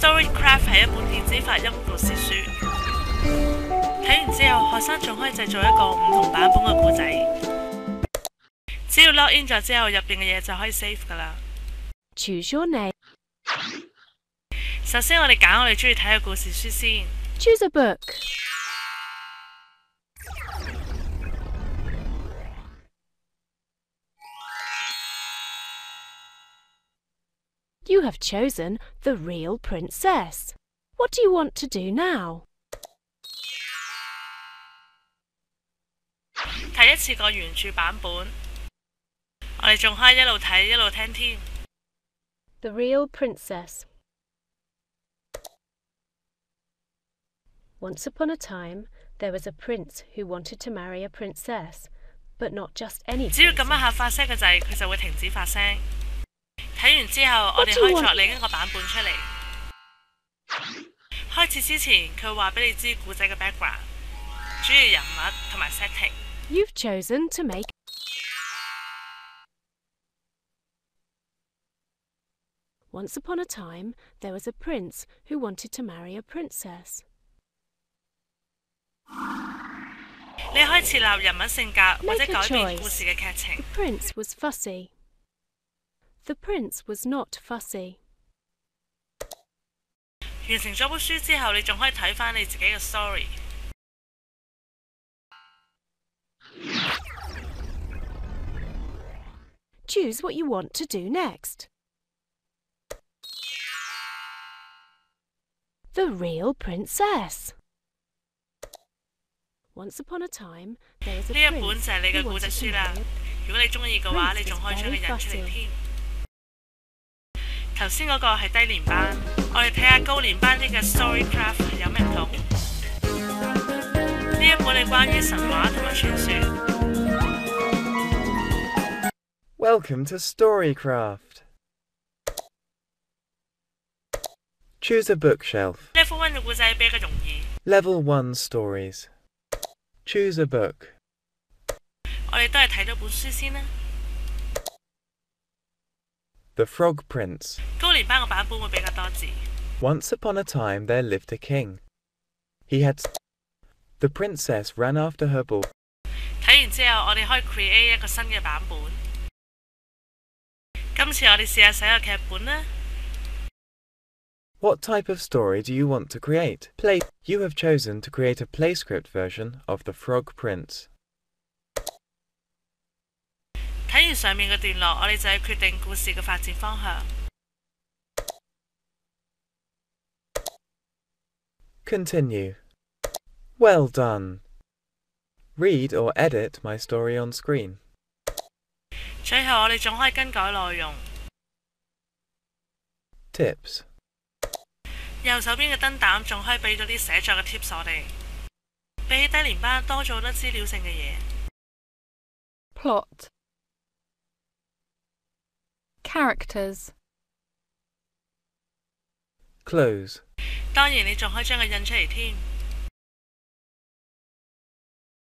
Storycraft 係一本電子發音故事書，睇完之後，學生仲可以製造一個唔同版本嘅故仔。只要 log in 咗之後，入邊嘅嘢就可以 save 噶啦。Choose your name. 首先，我哋揀我哋中意睇嘅故事書先。Choose a book. You have chosen The Real Princess. What do you want to do now? 睇一次个原着版本，我哋仲可以一路睇一路听添。 The Real Princess. Once upon a time, there was a prince who wanted to marry a princess, but not just any 只要揿一 princess. 下发声嘅掣，佢就会停止发声。 睇完之后，我哋可以作另一个版本出嚟。开始之前，佢会话俾你知故仔嘅 background、主要人物同埋 setting。 You've chosen to make Once upon a time, there was a prince who wanted to marry a princess. 你可以设立人物性格或者 Make a 改变 choice. 故事嘅剧情 The。prince was fussy. The prince was not fussy. 完成咗本书之后，你仲可以睇翻你自己嘅 story。 Choose what you want to do next. The Real Princess. Once upon a time, there was a 呢一本 prince 就系你嘅 who 故仔 wanted to 书啦 marry a。如果你中意嘅话， Prince 你仲可以将佢 is 印出 very 嚟添。 頭先嗰個係低年班，我哋睇下高年班呢個 Storycraft 有咩唔同。呢一本係關於神話同埋傳說。Welcome to Storycraft. Choose a bookshelf. Level One 嘅故仔比較容易，Level one Stories. Choose a book. 我哋都係睇咗本書先啦。The Frog Prince. 高年班嘅版本会比较多字。 Once upon a time there lived a king. He had. The princess ran after her ball. 睇完之后，我哋可以 create 一个新嘅版本。今次我哋试下写个剧本啦。 What type of story do you want to create? Play. You have chosen to create a playscript version of The Frog Prince. 睇完上面嘅段落，我哋就係決定故事嘅發展方向。Continue. Well done. Read or edit my story on screen. 最後我哋仲可以更改內容。Tips. 右手邊嘅燈膽仲可以俾咗啲寫作嘅 tips 我哋，比起低年班多咗好多資料性嘅嘢。Plot. Characters. Close. 当然你仲可以将佢印出嚟添。